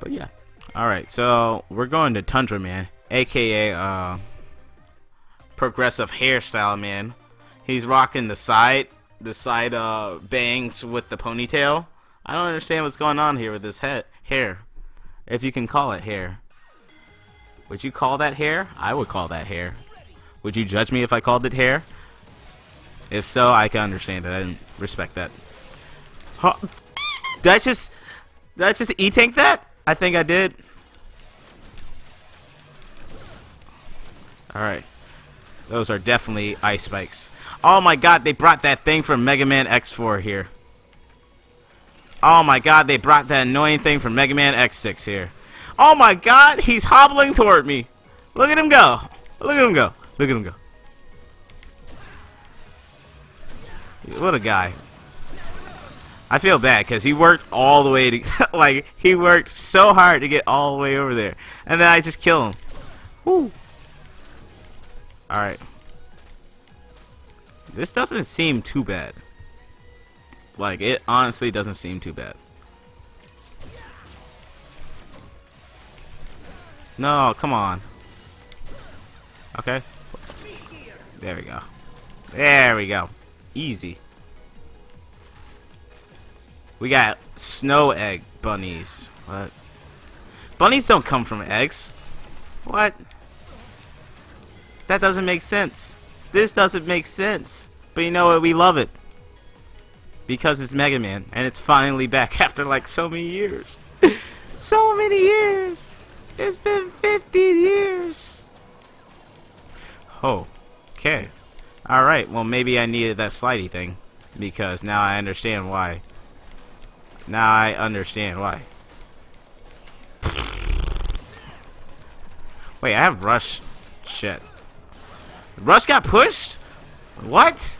But yeah. Alright, so we're going to Tundra Man, aka uh, progressive hairstyle man. He's rocking the side the side uh, bangs with the ponytail. I don't understand what's going on here with this head hair. If you can call it hair. Would you call that hair? I would call that hair. Would you judge me if I called it hair? If so, I can understand it. I didn't respect that. Huh. Did I just... Did I just E-tank that? I think I did. Alright. Those are definitely ice spikes. Oh my god, they brought that thing from Mega Man X4 here. Oh my god, they brought that annoying thing from Mega Man X6 here. Oh my god, he's hobbling toward me. Look at him go. Look at him go. Look at him go. What a guy. I feel bad because he worked all the way to, like, he worked so hard to get all the way over there. And then I just kill him. Woo. Alright. This doesn't seem too bad. Like, it honestly doesn't seem too bad. No, come on. Okay. There we go. There we go. Easy. We got snow egg bunnies. What? Bunnies don't come from eggs. What? That doesn't make sense. This doesn't make sense. But you know what? We love it. Because it's Mega Man. And it's finally back after like so many years. so many years. It's been 15 years. Oh. Okay. Alright, well maybe I needed that slidey thing. Because now I understand why. Now I understand why. Wait, I have rush shit. Rush got pushed? What?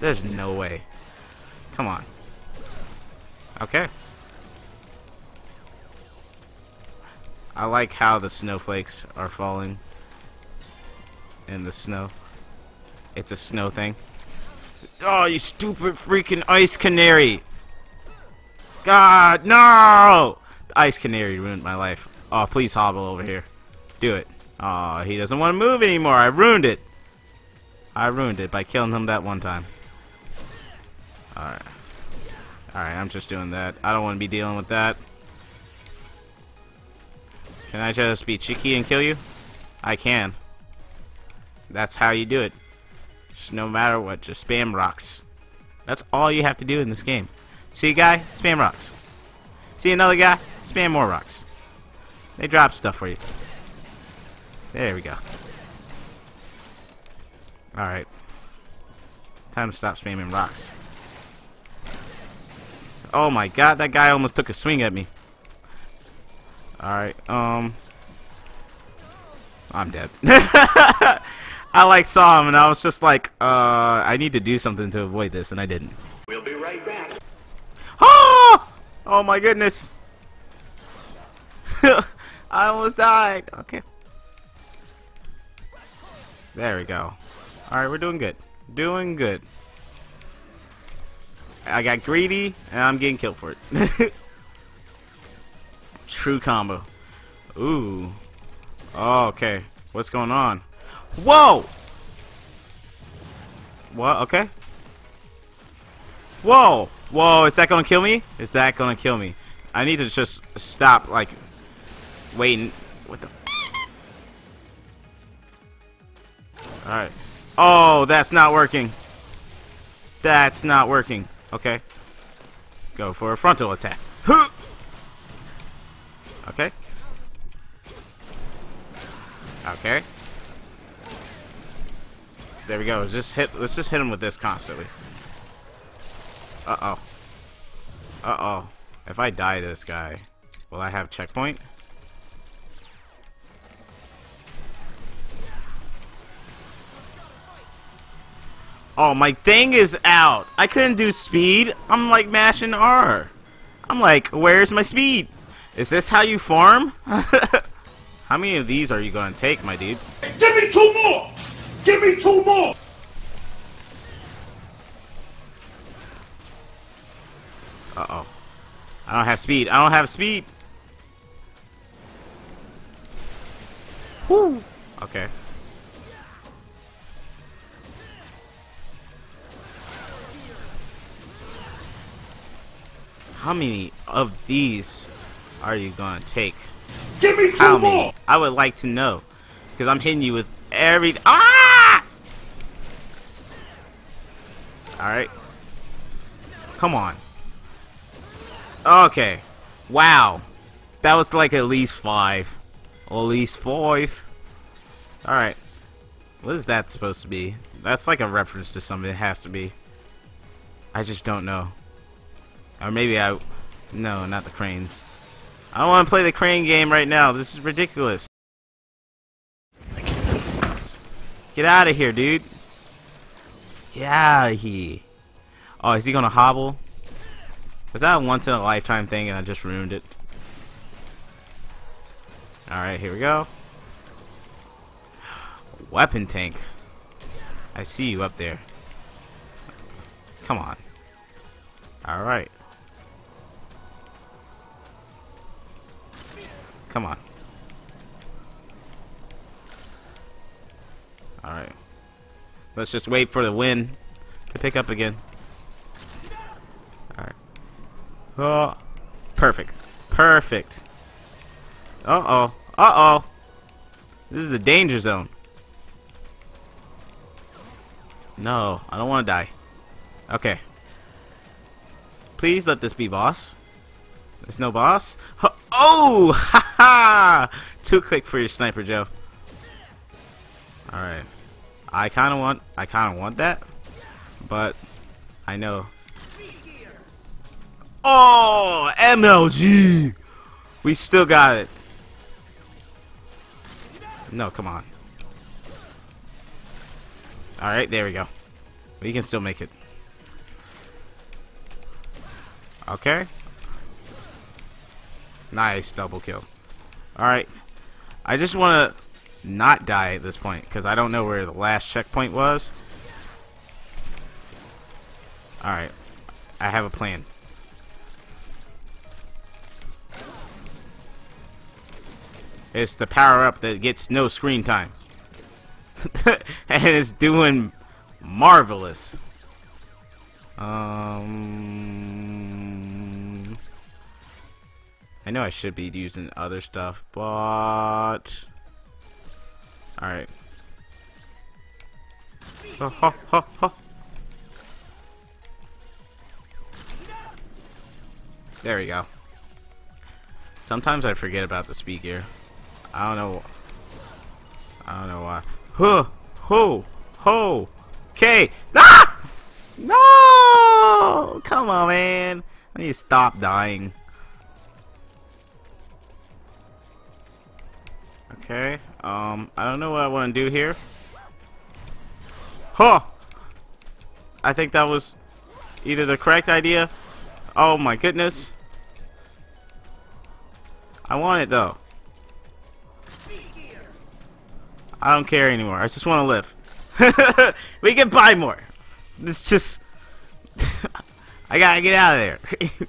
There's no way. Come on. Okay. I like how the snowflakes are falling in the snow. It's a snow thing. Oh, you stupid freaking ice canary! God, no! The ice canary ruined my life. Oh, please hobble over here. Do it. Oh, he doesn't want to move anymore. I ruined it. I ruined it by killing him that one time. Alright. Alright, I'm just doing that. I don't want to be dealing with that. Can I just be cheeky and kill you? I can. That's how you do it. Just no matter what, just spam rocks. That's all you have to do in this game. See a guy? Spam rocks. See another guy? Spam more rocks. They drop stuff for you. There we go. Alright. Time to stop spamming rocks. Oh my god, that guy almost took a swing at me. Alright, um... I'm dead. I like saw him and I was just like, uh, I need to do something to avoid this and I didn't. We'll be right back. Oh! Oh my goodness. I almost died. Okay. There we go. Alright, we're doing good. Doing good. I got greedy, and I'm getting killed for it. True combo. Ooh. Oh, okay. What's going on? Whoa! What? Okay. Whoa! Whoa, is that gonna kill me? Is that gonna kill me? I need to just stop, like, waiting. What the? Alright. Oh, that's not working. That's not working. Okay. Go for a frontal attack. Okay. Okay. There we go. Just hit. Let's just hit him with this constantly. Uh oh. Uh oh. If I die to this guy, will I have checkpoint? Oh, my thing is out. I couldn't do speed. I'm like mashing R. I'm like, where's my speed? Is this how you farm? how many of these are you to take, my dude? Give me two more! Give me two more! Uh-oh. I don't have speed. I don't have speed. Whoo. Okay. How many of these are you gonna take? Give me two How more. I would like to know, because I'm hitting you with every. Ah! All right. Come on. Okay. Wow. That was like at least five. At least five. Alright. What is that supposed to be? That's like a reference to something. It has to be. I just don't know. Or maybe I... No, not the cranes. I don't want to play the crane game right now. This is ridiculous. Get out of here, dude. Get out of here. Oh, is he gonna hobble? Was that a once in a lifetime thing and I just ruined it? Alright, here we go. Weapon tank. I see you up there. Come on. Alright. Come on. Alright. Let's just wait for the wind to pick up again. Alright. Oh. Perfect. Perfect. Uh-oh. Uh-oh. This is the danger zone. No, I don't want to die. Okay. Please let this be boss. There's no boss. Oh! Ha ha! Too quick for your sniper, Joe. Alright. I kind of want, I kind of want that, but I know. Oh, MLG. We still got it. No, come on. All right, there we go. We can still make it. Okay. Nice double kill. All right. I just want to not die at this point because I don't know where the last checkpoint was. Alright. I have a plan. It's the power up that gets no screen time. and it's doing marvelous. Um, I know I should be using other stuff, but ha ha. There we go. Sometimes I forget about the speed gear. I don't know. I don't know why. Huh! Ho! Ho! Okay! Ah! No! Come on, man. I need to stop dying. Okay. Um, I don't know what I want to do here. Huh! I think that was either the correct idea. Oh my goodness. I want it though. I don't care anymore. I just want to live. we can buy more. It's just... I gotta get out of there.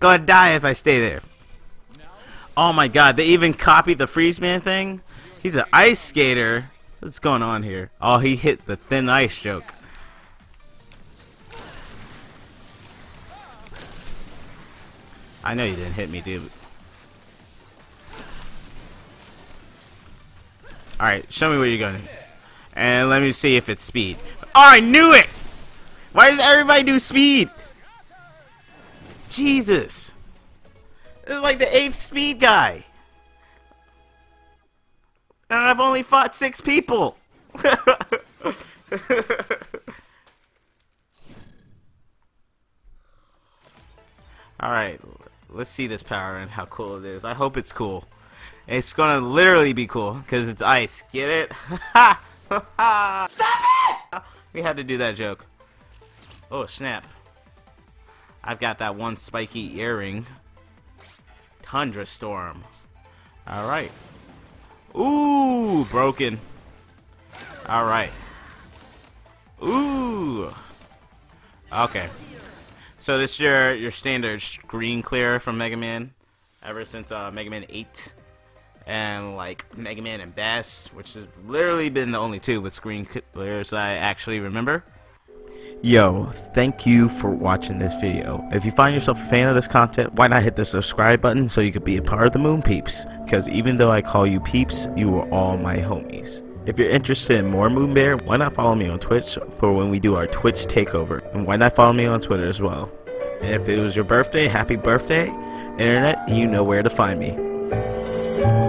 Gonna die if I stay there. Oh my god, they even copied the freeze man thing? He's an ice skater. What's going on here? Oh, he hit the thin ice joke. I know you didn't hit me, dude. Alright, show me where you're gonna And let me see if it's speed. Oh, I knew it! Why does everybody do speed? Jesus. This is like the eighth speed guy. And I've only fought six people. Alright, let's see this power and how cool it is. I hope it's cool. It's gonna literally be cool, because it's ice. Get it? Stop it! We had to do that joke. Oh, snap. I've got that one spiky earring. Tundra Storm. Alright. Ooh, broken. Alright. Ooh. Okay. So this is your, your standard screen clear from Mega Man. Ever since uh, Mega Man 8. And like Mega Man and Bass, which has literally been the only two with screen clears I actually remember. Yo, thank you for watching this video. If you find yourself a fan of this content, why not hit the subscribe button so you could be a part of the Moon Peeps? Because even though I call you peeps, you are all my homies. If you're interested in more Moon Bear, why not follow me on Twitch for when we do our Twitch takeover? And why not follow me on Twitter as well? And if it was your birthday, happy birthday. Internet, you know where to find me.